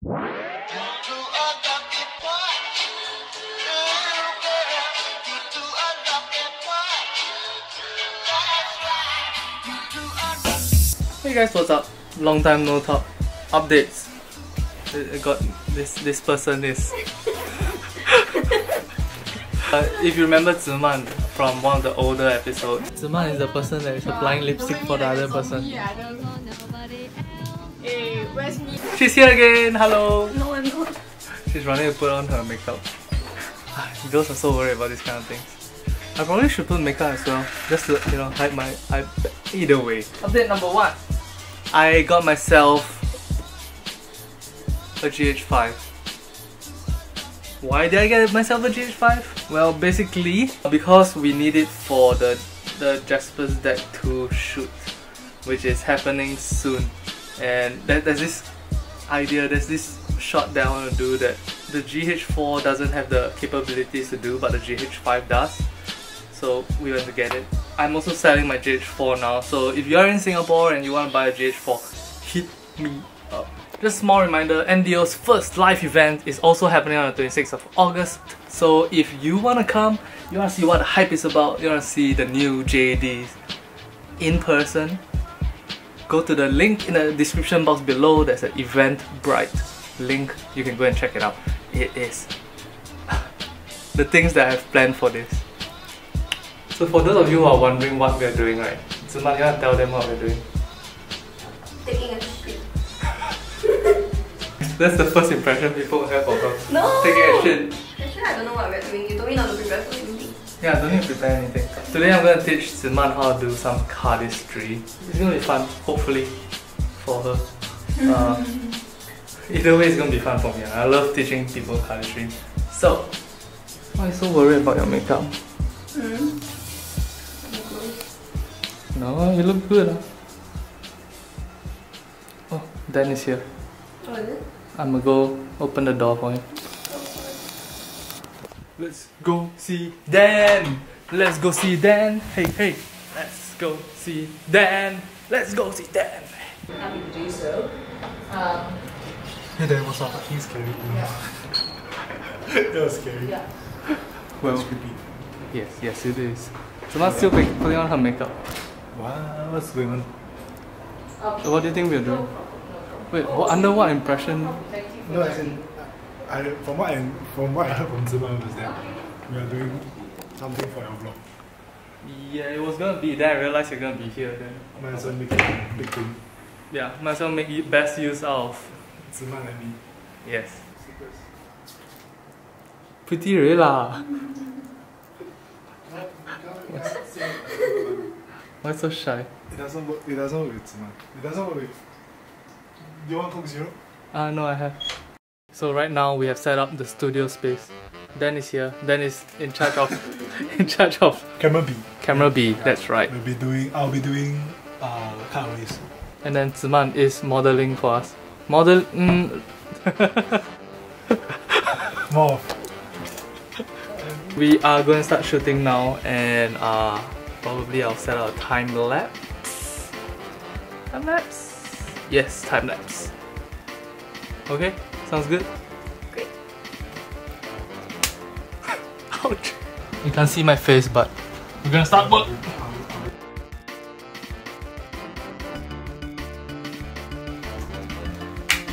Hey guys, what's up? Long time no talk. Updates. I got this this person is. uh, if you remember Ziman from one of the older episodes, Ziman is the person that is applying lipstick for the other person. Hey, where's me? She's here again. Hello. No, I'm not. She's running to put on her makeup. Ah, girls are so worried about these kind of things. I probably should put makeup as well, just to you know hide my. I, either way. Update number one. I got myself a GH5. Why did I get myself a GH5? Well, basically because we need it for the the Jaspas Deck to shoot, which is happening soon. And there, there's this idea, there's this shot that I want to do that the GH4 doesn't have the capabilities to do, but the GH5 does. So we went to get it. I'm also selling my GH4 now, so if you're in Singapore and you want to buy a GH4, hit me up. Just a small reminder, NDO's first live event is also happening on the 26th of August. So if you want to come, you want to see what the hype is about, you want to see the new JDs in person, go to the link in the description box below. There's an Eventbrite link. You can go and check it out. It is the things that I've planned for this. So for those of you who are wondering what we're doing, right? Zuma, you want to tell them what we're doing? Taking a shit. That's the first impression people have of her. No! Taking a shit. Actually, I don't know what we're doing. You told me not to prepare for anything. Yeah, don't need to prepare anything. Today I'm going to teach Ziman how to do some cardistry. It's to be fun, hopefully, for her. Uh, either way, it's going to be fun for me. I love teaching people cardistry. So, why are you so worried about your makeup? Hmm? No, you look good. ah. Oh, Dan is here. What is it? I'm gonna go open the door for him. Let's go see Dan. Let's go see Dan. Hey, hey. Let's go see Dan. Let's go see Dan. Happy to do so. Um, Hey there, what's up? He's scary. that was scary. yeah. Well, creepy. yes, yes, it is. So Someone's still make, putting on her makeup. Wow, what's going on? So what do you think we're doing? Wait, what, under what impression? No, as in, I, from what I from what I heard from Zima was that we are doing something for your vlog. Yeah, it was gonna be. Then I realized you're gonna be here. Then Might as well make it a big thing. yeah, might as well make it best use out of. Zima and me. Yes. Pretty really lah. Why so shy? It doesn't work. It doesn't work with Zima. It doesn't work with. Do you want Coke Zero? Ah, no, I have. So right now we have set up the studio space. Dan is here. Dan is in charge of in charge of Camera B. camera B. That's right. We'll be doing. I'll be doing uh cutaways. And then Ziman is modeling for us. Model. Mm, More we are going to start shooting now, and uh, probably I'll set out a time lapse. Time lapse. Yes, time lapse. Okay, sounds good. Great. Ouch. You can't see my face, but we're gonna start work.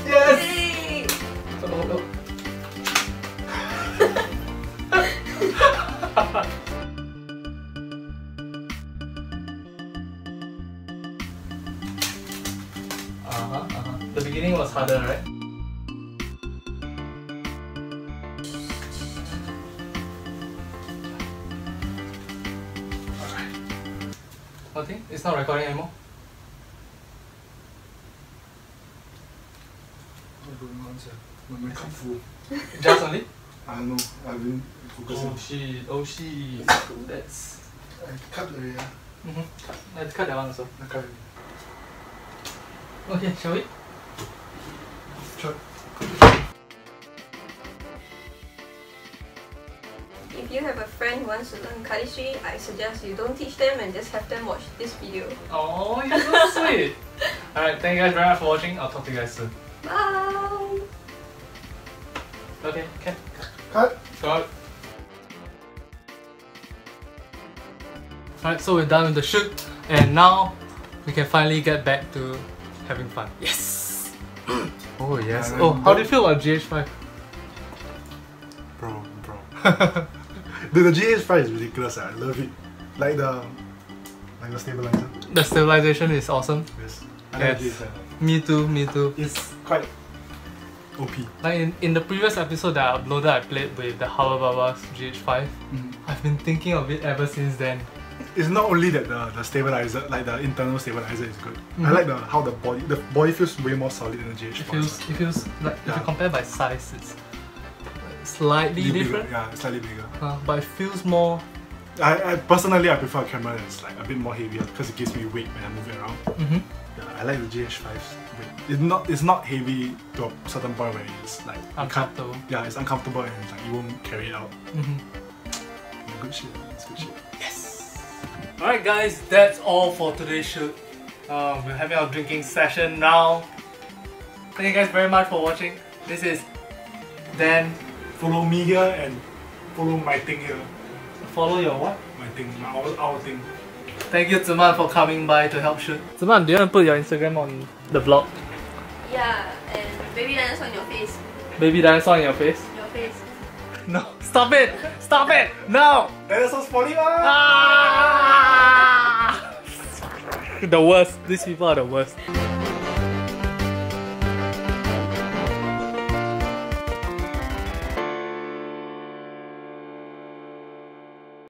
Yes. Uh-huh, uh-huh. The beginning was harder, right? What thing? It's not recording anymore? What's going on, sir? My makeup full. Just only? I don't know. I've been focusing. Oh shit, oh shit. That's... I cut already. ah. Mm-hmm. Let's cut that one also. I cut already. Okay, shall we? Sure. You have a friend who wants to learn cardistry, I suggest you don't teach them and just have them watch this video. Oh, you're so sweet. Alright, thank you guys very much for watching. I'll talk to you guys soon. Bye! Okay, okay. Cut. Got Alright, so we're done with the shoot, and now we can finally get back to having fun. Yes! oh, yes. Yeah, Oh, how do you feel about GH5? Bro, bro. Dude, the GH5 is ridiculous. Eh? I love it. Like the like the stabilizer. The stabilization is awesome. Yes. I like Yes. GH5. Eh? Me too, me too. It's quite OP. Like in, in the previous episode that I uploaded, I played with the Halababa's GH5. Mm-hmm. I've been thinking of it ever since then. It's not only that the, the stabilizer, like the internal stabilizer is good. I Mhm. like the how the body the body feels way more solid than the GH5. It feels, it feels like if you compare by size, it's slightly bigger, different. Yeah, slightly bigger. Uh, but it feels more. I, I personally I prefer a camera that's like a bit more heavier because it gives me weight when I move it around. hmm Yeah, I like the GH5's weight. It's not it's not heavy to a certain point where it's like Uncomfortable. Yeah, it's uncomfortable and like you won't carry it out. hmm Yeah, good shit. It's good shit. Yes. Alright, guys, that's all for today's shoot. Uh, we're having our drinking session now. Thank you guys very much for watching. This is Dan. Follow me here and follow my thing here. Follow your what? My thing, my our, our thing. Thank you, Ziman, for coming by to help shoot. Ziman, do you want to put your Instagram on the vlog? Yeah, and baby dinosaur on your face. Baby dinosaur on your face? Your face. No. Stop it! Stop it! No! Dinosaurs falling ah! Ah! The worst. These people are the worst.